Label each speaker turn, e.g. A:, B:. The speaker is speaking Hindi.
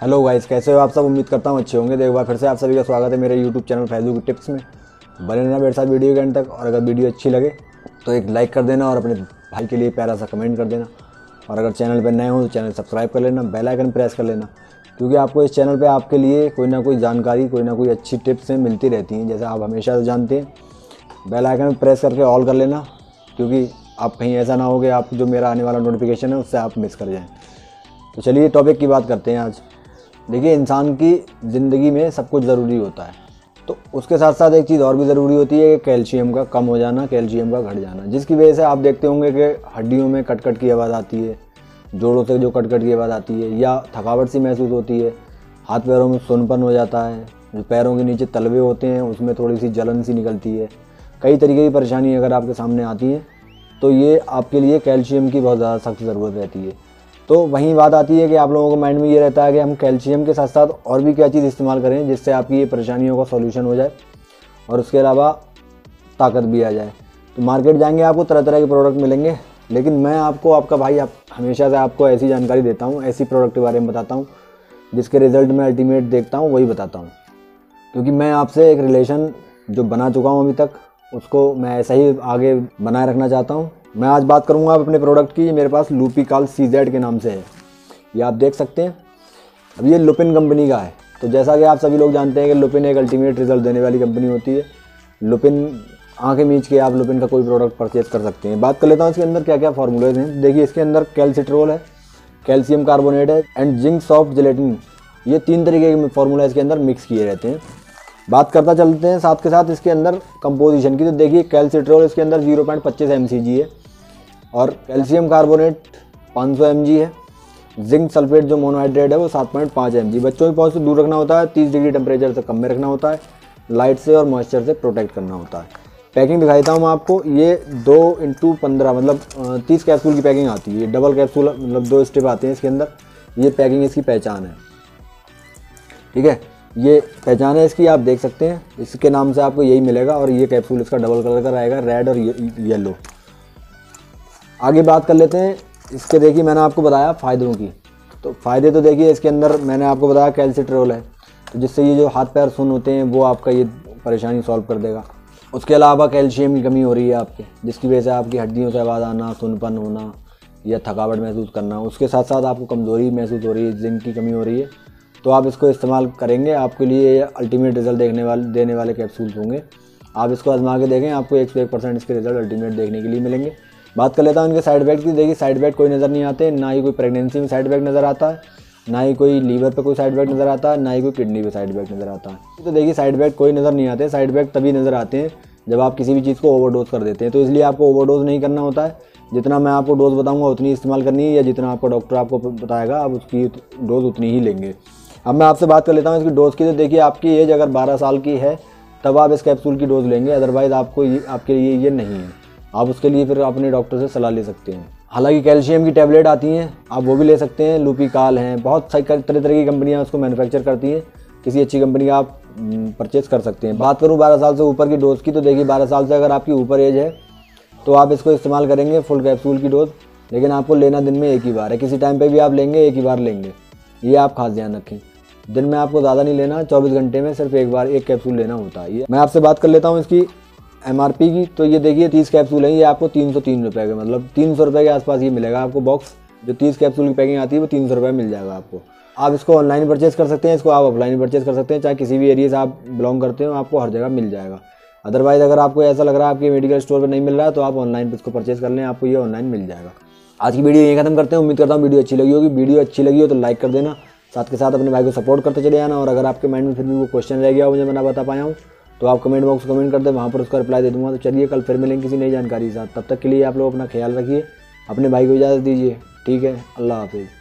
A: हेलो गाइस कैसे हो आप सब? उम्मीद करता हूँ अच्छे होंगे। तो एक बार फिर से आप सभी का स्वागत है मेरे यूट्यूब चैनल फैजू की टिप्स में। बने रहना मेरे साथ वीडियो के एंड तक, और अगर वीडियो अच्छी लगे तो एक लाइक कर देना और अपने भाई के लिए प्यारा सा कमेंट कर देना। और अगर चैनल पर नए हो तो चैनल सब्सक्राइब कर लेना बेल आइकन प्रेस कर लेना। क्योंकि आपको इस चैनल पर आपके लिए कोई ना कोई जानकारी, कोई ना कोई अच्छी टिप्स मिलती रहती हैं। जैसे आप हमेशा से जानते हैं बेल आइकन प्रेस करके ऑल कर लेना। क्योंकि आप कहीं ऐसा ना हो कि आप, जो मेरा आने वाला नोटिफिकेशन है, उससे आप मिस कर जाएँ। तो चलिए टॉपिक की बात करते हैं आज। देखिए, इंसान की ज़िंदगी में सब कुछ ज़रूरी होता है। तो उसके साथ साथ एक चीज़ और भी ज़रूरी होती है कि कैल्शियम का कम हो जाना, कैल्शियम का घट जाना। जिसकी वजह से आप देखते होंगे कि हड्डियों में कटकट कट की आवाज़ आती है, जोड़ों से जो कटकट कट की आवाज़ आती है, या थकावट सी महसूस होती है, हाथ पैरों में सुनपन हो जाता है, जो पैरों के नीचे तलवे होते हैं, उसमें थोड़ी सी जलन सी निकलती है। कई तरीके की परेशानी अगर आपके सामने आती है तो ये आपके लिए कैल्शियम की बहुत ज़्यादा सख्त ज़रूरत रहती है। तो वहीं बात आती है कि आप लोगों को माइंड में ये रहता है कि हम कैल्शियम के साथ साथ और भी क्या चीज़ इस्तेमाल करें जिससे आपकी ये परेशानियों का सॉल्यूशन हो जाए और उसके अलावा ताकत भी आ जाए। तो मार्केट जाएँगे आपको तरह तरह के प्रोडक्ट मिलेंगे, लेकिन मैं आपको, आपका भाई, आप, हमेशा से आपको ऐसी जानकारी देता हूँ, ऐसी प्रोडक्ट के बारे में बताता हूँ, जिसके रिज़ल्ट मैं अल्टीमेट देखता हूँ, वही बताता हूँ। क्योंकि मैं आपसे एक रिलेशन जो बना चुका हूँ अभी तक, उसको मैं ऐसा ही आगे बनाए रखना चाहता हूँ। मैं आज बात करूँगा अपने प्रोडक्ट की मेरे पास लूपिकाल सी जेड के नाम से है। ये आप देख सकते हैं। अब ये लुपिन कंपनी का है। तो जैसा कि आप सभी लोग जानते हैं कि लुपिन एक अल्टीमेट रिज़ल्ट देने वाली कंपनी होती है। लुपिन आँखें मीच के आप लुपिन का कोई प्रोडक्ट परचेज कर सकते हैं। बात कर लेता हूँ इसके अंदर क्या क्या फार्मूलेज हैं। देखिए इसके अंदर कैल्सिट्रोल है कैल्शियम कार्बोनेट है एंड जिंक सॉफ्ट जिलेटिन ये तीन तरीके के फार्मूला इसके अंदर मिक्स किए रहते हैं। बात करता चलते हैं साथ के साथ इसके अंदर कंपोजिशन की। तो देखिए कैल्सिट्रोल इसके अंदर ज़ीरो पॉइंट पच्चीस एम है। और कैल्शियम कार्बोनेट 500 सौ है। जिंक सल्फेट जो मोनोहाइड्रेट है, वो 7.5 पॉइंट पाँच एम जी बच्चों की पहुँच से दूर रखना होता है 30 डिग्री टेम्परेचर से कम में रखना होता है लाइट से और मॉइस्चर से प्रोटेक्ट करना होता है। पैकिंग दिखाता हूँ मैं आपको, ये दो इंटू पंद्रह मतलब तीस कैप्सूल की पैकिंग आती है। ये डबल कैप्सूल मतलब दो स्टेप आते हैं इसके अंदर। ये पैकिंग इसकी पहचान है। ठीक है? ये पहचान है इसकी, आप देख सकते हैं। इसके नाम से आपको यही मिलेगा और ये कैप्सूल इसका डबल कलर का रहेगा रेड और येलो आगे बात कर लेते हैं। इसके देखिए मैंने आपको बताया फ़ायदों की। तो फ़ायदे तो देखिए, इसके अंदर मैंने आपको बताया कैल्सिट्रोल है। तो जिससे ये जो हाथ पैर सुन होते हैं, वो आपका ये परेशानी सॉल्व कर देगा। उसके अलावा कैल्शियम की कमी हो रही है आपके, जिसकी वजह से आपकी हड्डियों से आवाज़ आना, सुनपन होना या थकावट महसूस करना, उसके साथ साथ आपको कमज़ोरी महसूस हो रही है, जिंक की कमी हो रही है। तो आप इसको इस्तेमाल करेंगे, आपके लिए अल्टीमेट रिज़ल्ट देखने वाले, देने वाले कैप्सूल्स होंगे। आप इसको आजमा के देखें, आपको एक सौ एक परसेंट इसके रिज़ल्ट अल्टीमेट देखने के लिए मिलेंगे। बात कर लेता हूँ, इनके साइड इफ़ेक्ट की। देखिए साइड इफ़ेक्ट कोई नज़र नहीं आते, ना ही कोई प्रेगनेंसी में साइड इफ़ेक्ट नज़र आता है ना ही कोई लीवर पे कोई साइड इफ़ेक्ट नज़र आता है ना ही कोई किडनी पे साइड इफ़ेक्ट नज़र आता। है तो देखिए साइड इफ़ेक्ट कोई नज़र नहीं आते साइड इफ़ेक्ट तभी नज़र आते हैं जब आप किसी भी चीज़ को ओवरडोज कर देते हैं। तो इसलिए आपको ओवरडोज नहीं करना होता है। जितना मैं आपको डोज बताऊँगा, उतनी इस्तेमाल करनी है, या जितना आपको डॉक्टर आपको बताएगा, आप उसकी डोज उतनी ही लेंगे। अब मैं आपसे बात कर लेता हूँ इसकी डोज की। तो देखिए, आपकी एज अगर 12 साल की है, तब आप इस कैप्सूल की डोज लेंगे अदरवाइज़ आपको ये, आपके लिए ये नहीं है। आप उसके लिए फिर अपने डॉक्टर से सलाह ले सकते हैं। हालाँकि कैल्शियम की टैबलेट आती हैं आप वो भी ले सकते हैं। लूपिकाल हैं बहुत सारी तरह तरह की कंपनियाँ उसको मैन्युफैक्चर करती हैं। किसी अच्छी कंपनी का आप परचेज हम्म, कर सकते हैं। बात करूँ बारह साल से ऊपर की डोज की तो देखिए बारह साल से अगर आपकी ऊपर एज है तो आप इसको इस्तेमाल करेंगे फुल कैप्सूल की डोज लेकिन आपको लेना दिन में एक ही बार है। किसी टाइम पे भी आप लेंगे एक ही बार लेंगे। ये आप खास ध्यान रखें। दिन में आपको ज़्यादा नहीं लेना चौबीस घंटे में सिर्फ़ एक बार एक कैप्सूल लेना होता है। मैं आपसे बात कर लेता हूँ इसकी। एम आर पी की तो ये देखिए, तीस कैप्सूल है, ये आपको तीन सौ तीन रुपये के मतलब तीन सौ रुपये के आसपास ये मिलेगा आपको बॉक्स जो तीस कैप्सूल की पैकिंग आती है, वो तीन सौ रुपये मिल जाएगा आपको। आप इसको ऑनलाइन परचेज कर सकते हैं, इसको आप ऑफलाइन परचेज कर सकते हैं, चाहे किसी भी एरिया से आप बिलोंग करते हो, आपको हर जगह मिल जाएगा। अदरवाइज़ अगर आपको ऐसा लग रहा है आपके मेडिकल स्टोर पर नहीं मिल रहा है तो आप ऑनलाइन इसको परचेज कर लें, आपको ये ऑनलाइन मिल जाएगा। आज की वीडियो यही खत्म करते हैं, उम्मीद करता हूँ वीडियो अच्छी लगी होगी। वीडियो अच्छी लगी हो तो लाइक कर देना, साथ के साथ अपने भाई को सपोर्ट करते चले जाना, और अगर आपके माइंड में फिर भी वो क्वेश्चन रह गया मुझे मैं ना बता पाया हूँ तो आप कमेंट बॉक्स कमेंट कर दे, वहाँ पर उसका रिप्लाई दे दूँगा। तो चलिए कल फिर मिलेंगे किसी नई जानकारी के साथ। तब तक के लिए आप लोग अपना ख्याल रखिए, अपने भाई को इजाज़त दीजिए। ठीक है, अल्लाह हाफिज़।